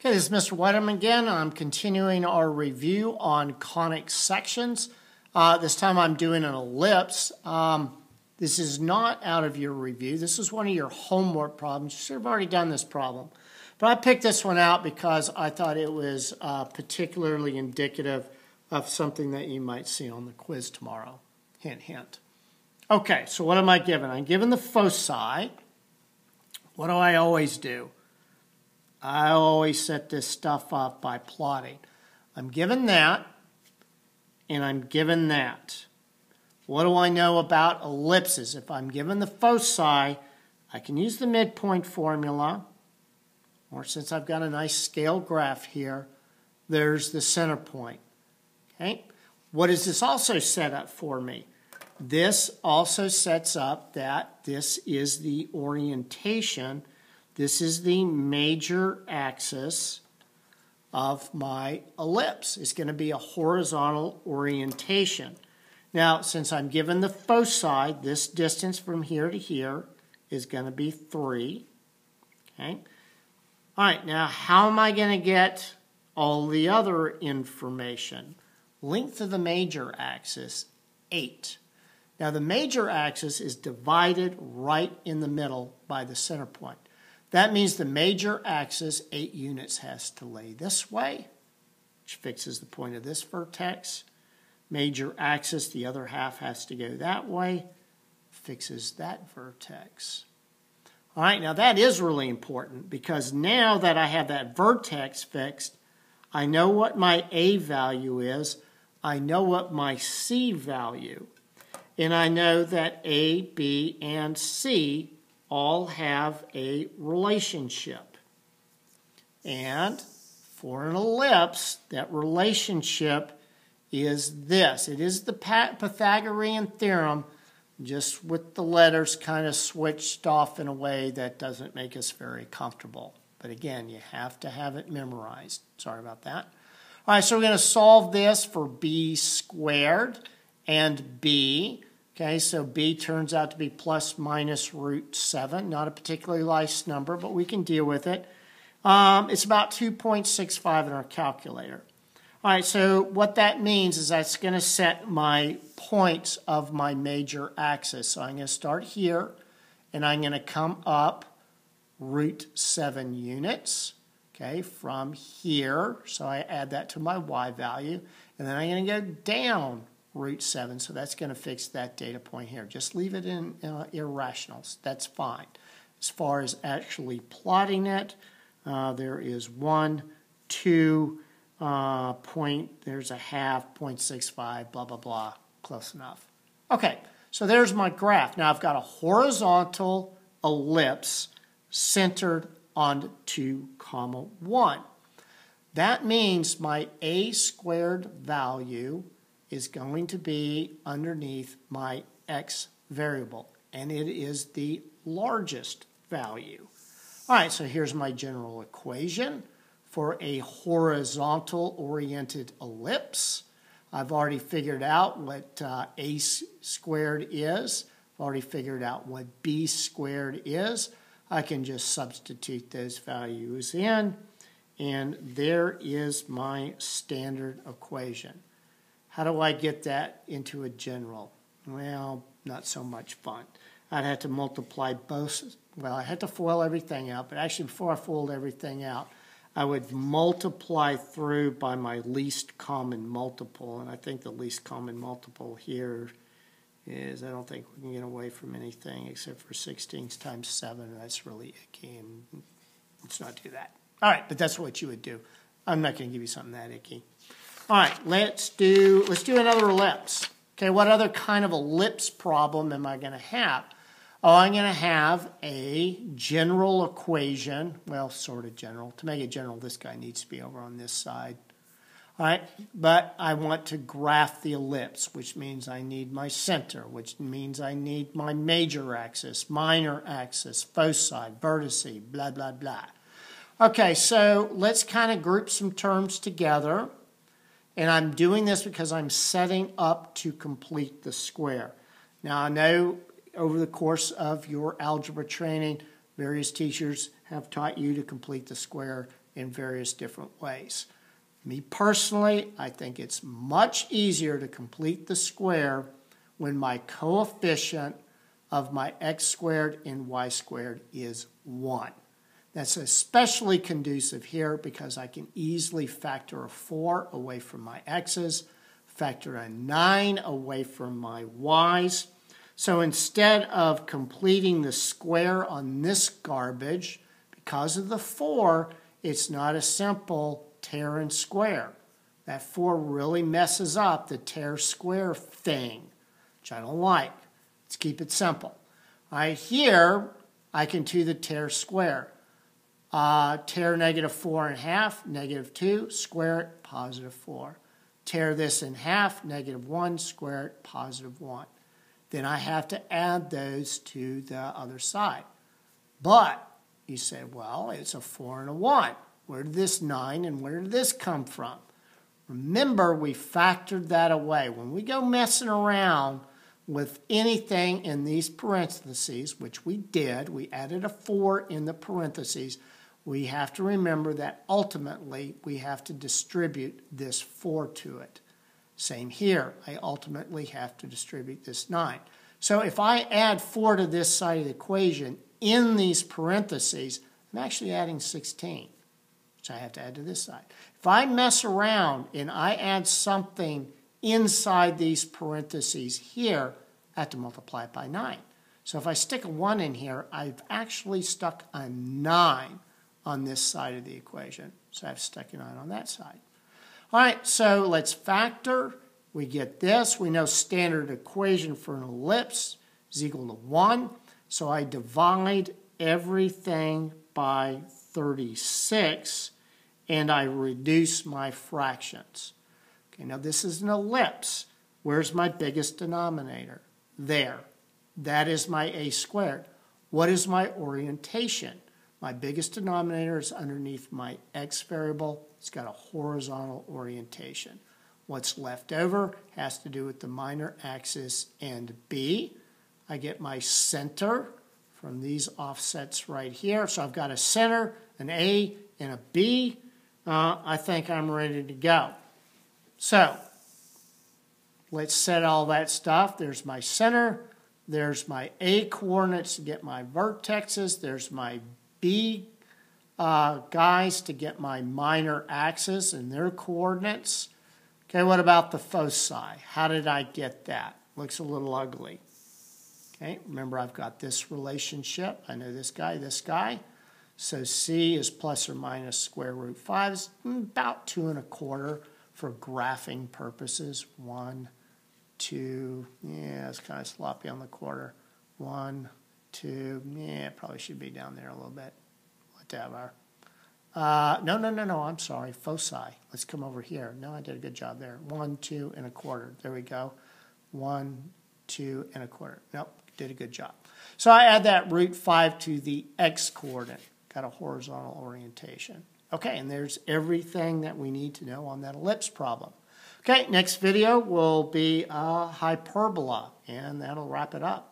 Okay, this is Mr. Weideman again. I'm continuing our review on conic sections. Uh, this time I'm doing an ellipse. Um, this is not out of your review. This is one of your homework problems. You should have already done this problem. But I picked this one out because I thought it was uh, particularly indicative of something that you might see on the quiz tomorrow. Hint, hint. Okay, so what am I given? I'm given the foci. What do I always do? I always set this stuff up by plotting. I'm given that, and I'm given that. What do I know about ellipses? If I'm given the foci, I can use the midpoint formula, or since I've got a nice scale graph here, there's the center point. Okay? What does this also set up for me? This also sets up that this is the orientation this is the major axis of my ellipse. It's going to be a horizontal orientation. Now, since I'm given the foci, this distance from here to here is going to be 3. Okay. All right, now how am I going to get all the other information? Length of the major axis, 8. Now, the major axis is divided right in the middle by the center point. That means the major axis, 8 units, has to lay this way, which fixes the point of this vertex. Major axis, the other half has to go that way, fixes that vertex. All right, now that is really important because now that I have that vertex fixed, I know what my A value is, I know what my C value, and I know that A, B, and C all have a relationship. And for an ellipse, that relationship is this. It is the Pythagorean theorem, just with the letters kind of switched off in a way that doesn't make us very comfortable. But again, you have to have it memorized. Sorry about that. All right, so we're going to solve this for b squared and b. Okay, so b turns out to be plus minus root 7. Not a particularly nice number, but we can deal with it. Um, it's about 2.65 in our calculator. All right, so what that means is that's going to set my points of my major axis. So I'm going to start here, and I'm going to come up root 7 units, okay, from here. So I add that to my y value. And then I'm going to go down root 7, so that's going to fix that data point here. Just leave it in uh, irrationals. That's fine. As far as actually plotting it, uh, there is 1, 2, uh, point, there's a half, 0.65, blah, blah, blah. Close enough. Okay, so there's my graph. Now I've got a horizontal ellipse centered on 2 comma 1. That means my a squared value is going to be underneath my x variable, and it is the largest value. All right, so here's my general equation for a horizontal oriented ellipse. I've already figured out what uh, a squared is. I've already figured out what b squared is. I can just substitute those values in, and there is my standard equation. How do I get that into a general? Well, not so much fun. I'd have to multiply both. Well, I had to FOIL everything out, but actually, before I FOILed everything out, I would multiply through by my least common multiple, and I think the least common multiple here is I don't think we can get away from anything except for 16 times 7. That's really icky, and let's not do that. All right, but that's what you would do. I'm not going to give you something that icky. All right, let's do let's do another ellipse. Okay, what other kind of ellipse problem am I going to have? Oh, I'm going to have a general equation. Well, sort of general. To make it general, this guy needs to be over on this side. All right, but I want to graph the ellipse, which means I need my center, which means I need my major axis, minor axis, foci, vertice, blah, blah, blah. Okay, so let's kind of group some terms together. And I'm doing this because I'm setting up to complete the square. Now, I know over the course of your algebra training, various teachers have taught you to complete the square in various different ways. Me personally, I think it's much easier to complete the square when my coefficient of my x squared and y squared is 1. That's especially conducive here because I can easily factor a 4 away from my x's, factor a 9 away from my y's. So instead of completing the square on this garbage, because of the 4, it's not a simple tare and square. That 4 really messes up the tare square thing, which I don't like. Let's keep it simple. Right here, I can do the tare square. Uh, tare negative 4 in half, negative 2, square it, positive 4. Tare this in half, negative 1, square it, positive 1. Then I have to add those to the other side. But you say, well, it's a 4 and a 1. Where did this 9 and where did this come from? Remember, we factored that away. When we go messing around with anything in these parentheses, which we did, we added a 4 in the parentheses, we have to remember that ultimately we have to distribute this 4 to it. Same here, I ultimately have to distribute this 9. So if I add 4 to this side of the equation in these parentheses, I'm actually adding 16, which I have to add to this side. If I mess around and I add something inside these parentheses here, I have to multiply it by 9. So if I stick a 1 in here, I've actually stuck a 9 on this side of the equation. So I have stuck a 9 on that side. All right, so let's factor. We get this. We know standard equation for an ellipse is equal to 1. So I divide everything by 36 and I reduce my fractions. Okay, now this is an ellipse. Where's my biggest denominator? There. That is my a squared. What is my orientation? My biggest denominator is underneath my x variable. It's got a horizontal orientation. What's left over has to do with the minor axis and B. I get my center from these offsets right here. So I've got a center, an A, and a B. Uh, I think I'm ready to go. So let's set all that stuff. There's my center. There's my A coordinates to get my vertexes. There's my B uh, guys to get my minor axis and their coordinates. Okay, what about the foci? How did I get that? Looks a little ugly. Okay, remember I've got this relationship. I know this guy, this guy. So C is plus or minus square root 5 is about 2 and a quarter for graphing purposes. 1, 2, yeah, it's kind of sloppy on the quarter. 1, to, yeah, probably should be down there a little bit, whatever. Uh, no, no, no, no, I'm sorry, foci. Let's come over here. No, I did a good job there. One, two, and a quarter. There we go. One, two, and a quarter. Nope, did a good job. So I add that root 5 to the x coordinate. Got a horizontal orientation. Okay, and there's everything that we need to know on that ellipse problem. Okay, next video will be a hyperbola, and that'll wrap it up.